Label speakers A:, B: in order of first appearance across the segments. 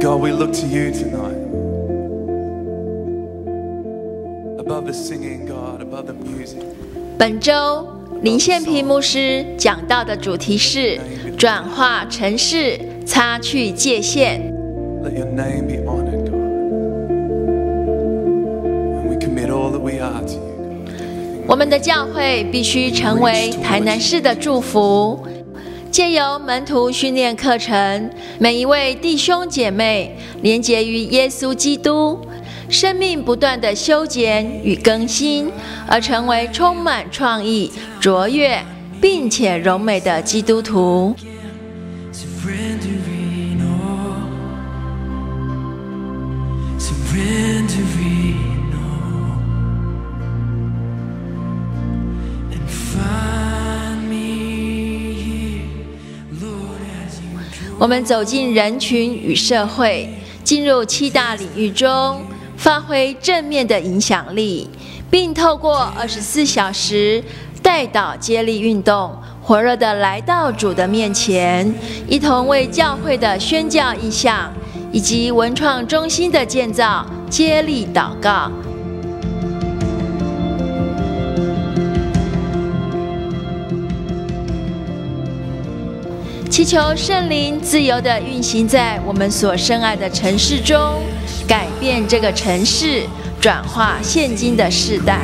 A: God, we look to you tonight. Above the singing, God, above the music.
B: 本周林宪平牧师讲到的主题是转化城市，擦去界限。
A: Let your name be honored, God. And we commit all that we are to you,
B: 我们的教会必须成为台南市的祝福，借由门徒训练课程，每一位弟兄姐妹连结于耶稣基督，生命不断的修剪与更新，而成为充满创意、卓越并且柔美的基督徒。
C: Surrendering all, surrendering
B: 我们走进人群与社会，进入七大领域中，发挥正面的影响力，并透过二十四小时带导接力运动，火热的来到主的面前，一同为教会的宣教意向以及文创中心的建造接力祷告。祈求圣灵自由地运行在我们所深爱的城市中，改变这个城市，转化现今的世代。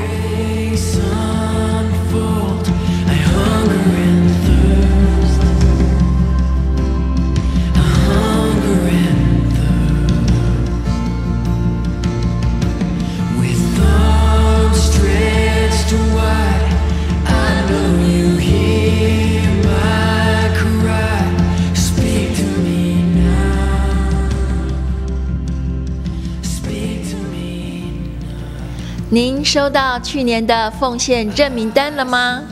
B: 您收到去年的奉献证明单了吗？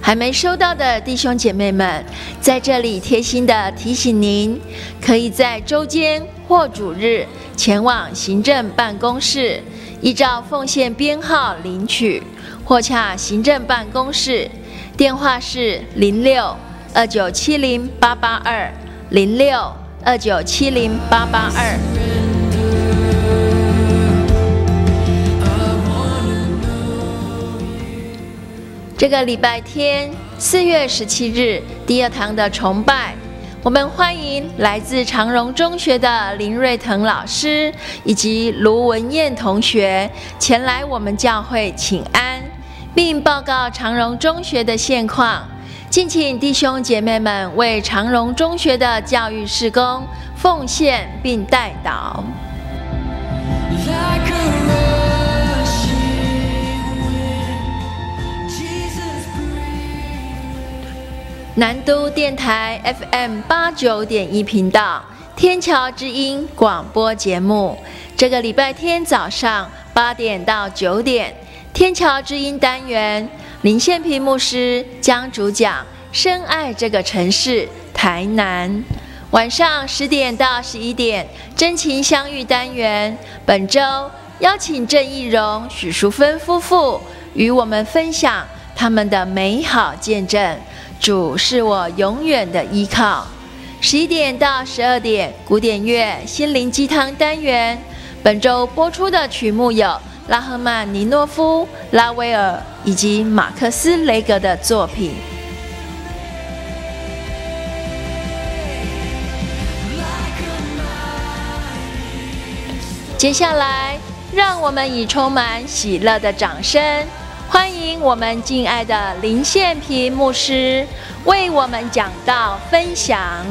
B: 还没收到的弟兄姐妹们，在这里贴心的提醒您，可以在周间或主日前往行政办公室，依照奉献编号领取，或洽行政办公室，电话是零六二九七零八八二零六二九七零八八二。这个礼拜天，四月十七日，第二堂的崇拜，我们欢迎来自长荣中学的林瑞腾老师以及卢文燕同学前来我们教会请安，并报告长荣中学的现况。敬请弟兄姐妹们为长荣中学的教育事工奉献并代祷。南都电台 FM 八九点一频道天桥之音广播节目，这个礼拜天早上八点到九点，天桥之音单元，林宪平牧师将主讲深爱这个城市台南。晚上十点到十一点，真情相遇单元。本周邀请郑义荣、许淑芬夫妇与我们分享他们的美好见证。主是我永远的依靠。十一点到十二点，古典乐心灵鸡汤单元。本周播出的曲目有拉赫曼尼诺夫、拉威尔以及马克思雷格的作品。接下来，让我们以充满喜乐的掌声，欢迎我们敬爱的林宪平牧师为我们讲道分享。